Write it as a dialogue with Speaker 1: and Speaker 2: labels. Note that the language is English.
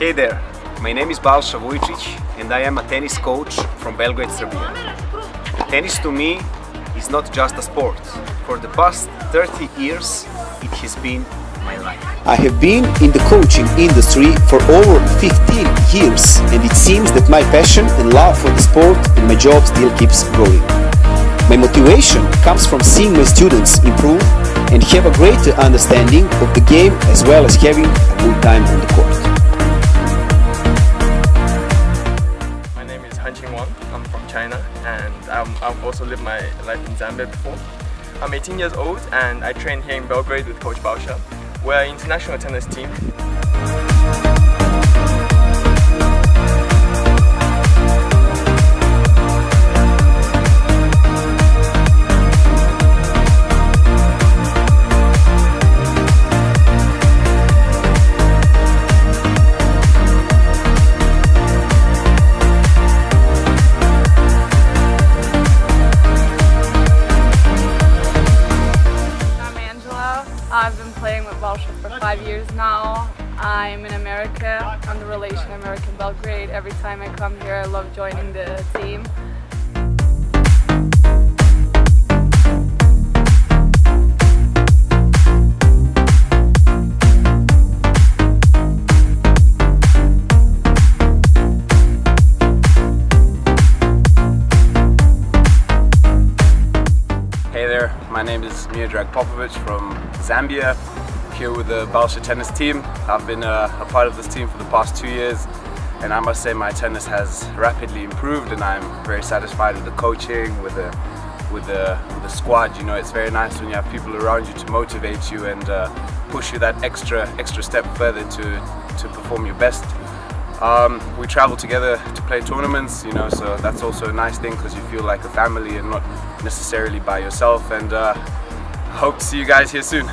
Speaker 1: Hey there, my name is Balša Vujičić and I am a tennis coach from Belgrade, Serbia. Tennis to me is not just a sport. For the past 30 years, it has been my life.
Speaker 2: I have been in the coaching industry for over 15 years and it seems that my passion and love for the sport and my job still keeps growing. My motivation comes from seeing my students improve and have a greater understanding of the game as well as having a good time on the court.
Speaker 3: I'm from China and um, I've also lived my life in Zambia before. I'm 18 years old and I train here in Belgrade with Coach Balša. We're an international tennis team
Speaker 4: for five years now. I'm in America. I'm the relation American Belgrade. Every time I come here, I love joining the team.
Speaker 1: Hey there, my name is Miodrag Popovic from Zambia, here with the Balša tennis team. I've been uh, a part of this team for the past two years and I must say my tennis has rapidly improved and I'm very satisfied with the coaching, with the with the, with the squad. You know, it's very nice when you have people around you to motivate you and uh, push you that extra extra step further to, to perform your best. Um, we travel together to play tournaments, you know, so that's also a nice thing because you feel like a family and not necessarily by yourself. And uh, hope to see you guys here soon.